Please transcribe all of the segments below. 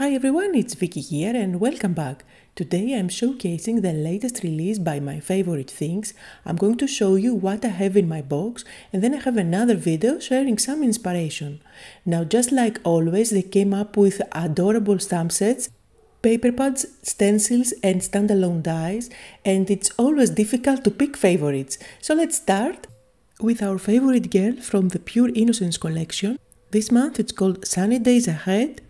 Hi everyone, it's Vicky here and welcome back. Today I'm showcasing the latest release by my favorite things. I'm going to show you what I have in my box and then I have another video sharing some inspiration. Now just like always they came up with adorable stamp sets, paper pads, stencils and standalone dies and it's always difficult to pick favorites. So let's start with our favorite girl from the Pure Innocence collection. This month it's called Sunny Days Ahead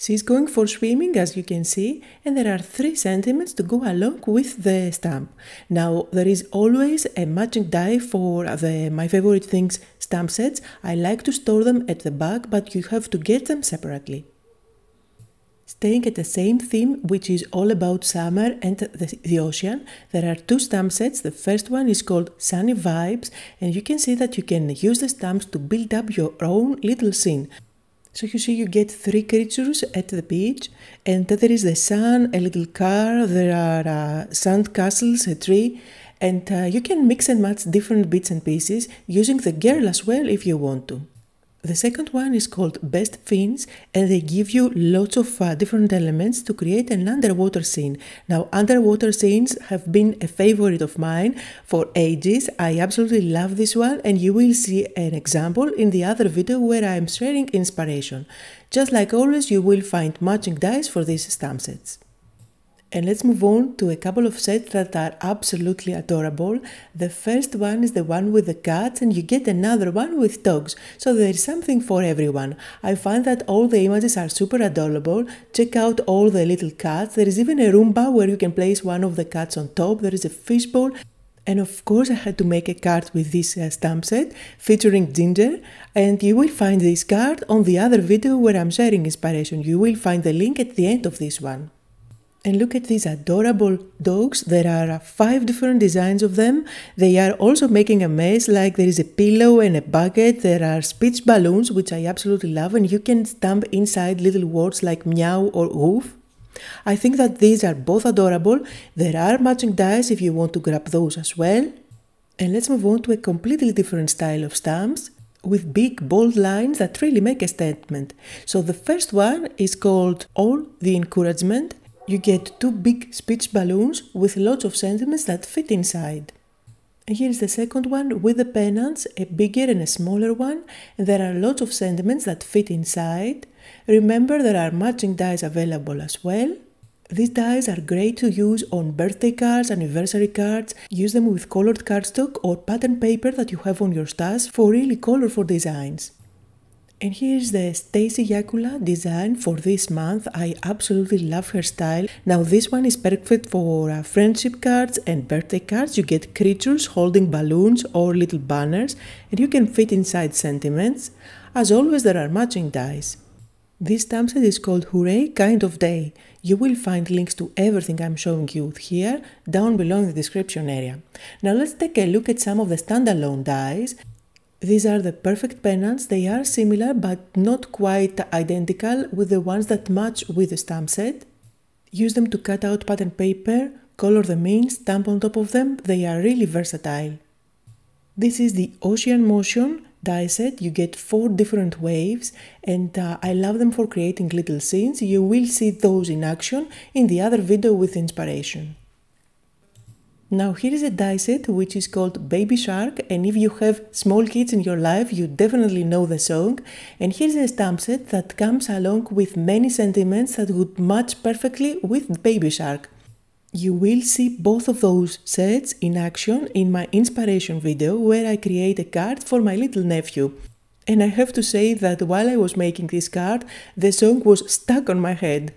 She's going for swimming as you can see and there are three sentiments to go along with the stamp. Now there is always a matching die for the My Favorite Things stamp sets. I like to store them at the back but you have to get them separately. Staying at the same theme, which is all about summer and the, the, ocean, there are two stamp sets. The first one is called Sunny Vibes, and you can see that you can use the stamps to build up your own little scene. So you see you get three creatures at the beach and there is the sun, a little car, there are uh, sand castles, a tree and uh, you can mix and match different bits and pieces using the girl as well if you want to. The second one is called Best Fins and they give you lots of uh, different elements to create an underwater scene. Now underwater scenes have been a favorite of mine for ages. I absolutely love this one and you will see an example in the other video where I am sharing inspiration. Just like always you will find matching dies for these stamp sets. And let's move on to a couple of sets that are absolutely adorable. The first one is the one with the cats and you get another one with dogs. So there is something for everyone. I find that all the images are super adorable. Check out all the little cats. There is even a Roomba where you can place one of the cats on top. There is a fishbowl. And of course I had to make a card with this uh, stamp set featuring Ginger and you will find this card on the other video where I'm sharing inspiration. You will find the link at the end of this one. And look at these adorable dogs. There are five different designs of them. They are also making a mess, like there is a pillow and a bucket. There are speech balloons, which I absolutely love, and you can stamp inside little words like meow or woof. I think that these are both adorable. There are matching dies if you want to grab those as well. And let's move on to a completely different style of stamps with big bold lines that really make a statement. So the first one is called All the Encouragement you get two big speech balloons with lots of sentiments that fit inside. Here is the second one with the pennants, a bigger and a smaller one, and there are lots of sentiments that fit inside. Remember there are matching dies available as well. These dies are great to use on birthday cards, anniversary cards, use them with colored cardstock or pattern paper that you have on your stash for really colorful designs. And here's the Stacey Yacula design for this month. I absolutely love her style. Now this one is perfect for uh, friendship cards and birthday cards. You get creatures holding balloons or little banners and you can fit inside sentiments. As always there are matching dies. This stamp set is called Hooray Kind of Day. You will find links to everything I'm showing you here down below in the description area. Now let's take a look at some of the standalone dies. These are the perfect pennants. They are similar but not quite identical with the ones that match with the stamp set. Use them to cut out pattern paper, color them in, stamp on top of them. They are really versatile. This is the Ocean Motion die set. You get four different waves and uh, I love them for creating little scenes. You will see those in action in the other video with inspiration. Now here is a die set which is called Baby Shark and if you have small kids in your life you definitely know the song and here's a stamp set that comes along with many sentiments that would match perfectly with Baby Shark. You will see both of those sets in action in my inspiration video where I create a card for my little nephew. And I have to say that while I was making this card, the song was stuck on my head.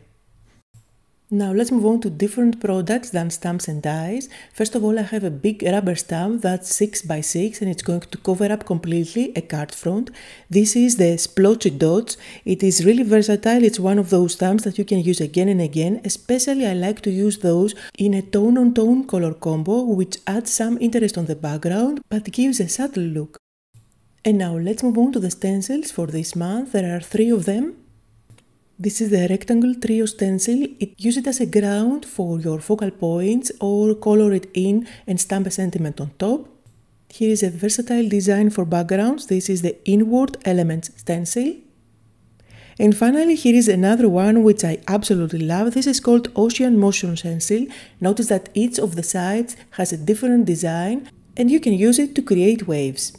Now let's move on to different products than stamps and dies. First of all, I have a big rubber stamp that's 6 by 6 and it's going to cover up completely a card front. This is the Splotchy Dots. It is really versatile. It's one of those stamps that you can use again and again. Especially I like to use those in a tone-on-tone -tone color combo which adds some interest on the background but gives a subtle look. And now let's move on to the stencils for this month. There are three of them. This is the rectangle trio stencil. It use it as a ground for your focal points or color it in and stamp a sentiment on top. Here is a versatile design for backgrounds. This is the inward elements stencil. And finally, here is another one which I absolutely love. This is called Ocean Motion Stencil. Notice that each of the sides has a different design and you can use it to create waves.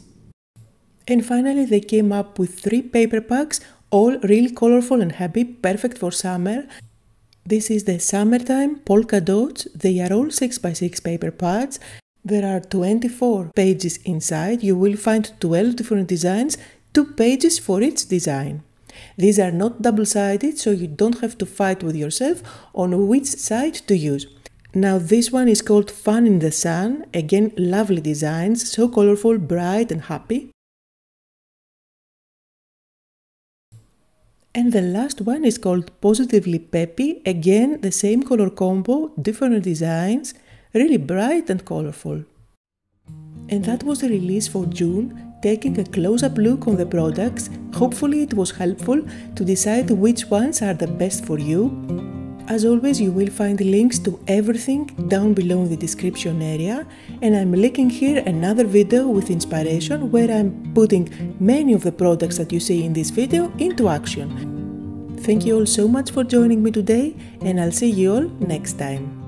And finally, they came up with three paper packs, all really colorful and happy, perfect for summer. This is the summertime polka dots. They are all 6x6 paper pads. There are 24 pages inside. You will find 12 different designs, two pages for each design. These are not double-sided, so you don't have to fight with yourself on which side to use. Now this one is called Fun in the Sun. Again, lovely designs, so colorful, bright and happy. And the last one is called Positively Peppy. Again, the same color combo, different designs, really bright and colorful. And that was the release for June, taking a close-up look on the products. Hopefully it was helpful to decide which ones are the best for you. As always, you will find links to everything down below in the description area and I'm linking here another video with inspiration where I'm putting many of the products that you see in this video into action. Thank you all so much for joining me today and I'll see you all next time.